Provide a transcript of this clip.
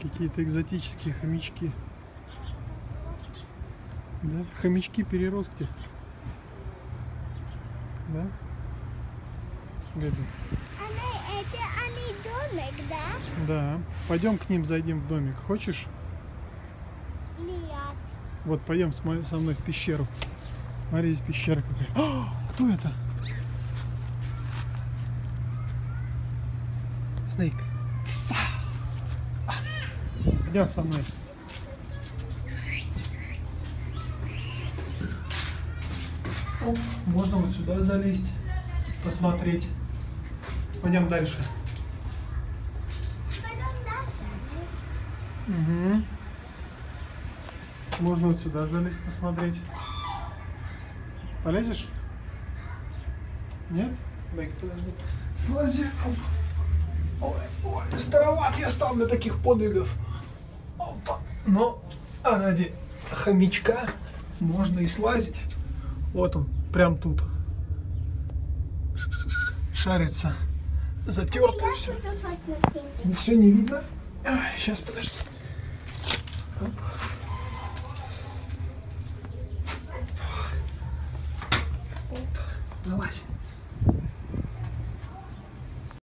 Какие-то экзотические хомячки. Да? Хомячки-переростки. Да? Габи? Они, это они домик, да? Да. Пойдем к ним зайдем в домик. Хочешь? Нет. Вот, пойдем со мной в пещеру. Смотри, здесь пещера какая. О, кто это? Снейк. Тса. Идем со мной. Оп, можно вот сюда залезть, посмотреть. Пойдем дальше. Пойдем дальше. Угу. Можно вот сюда залезть, посмотреть. Полезешь? Нет? Дай-ка подожди. Слази. Ой, ой, староват я стал для таких подвигов. Но а ради хомячка можно и слазить. Вот он, прям тут. Шарится. Затерто все. Все не видно. А, Сейчас, подожди. Оп. Залазь.